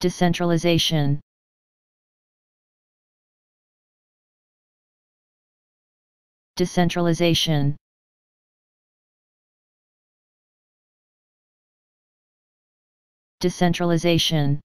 Decentralization. Decentralization. Decentralization.